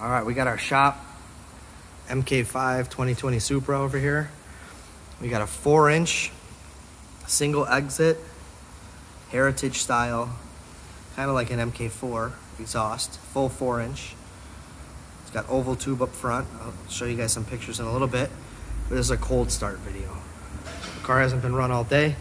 All right, we got our shop MK5 2020 Supra over here. We got a four inch single exit, heritage style, kind of like an MK4 exhaust, full four inch. It's got oval tube up front. I'll show you guys some pictures in a little bit. But this is a cold start video. The car hasn't been run all day.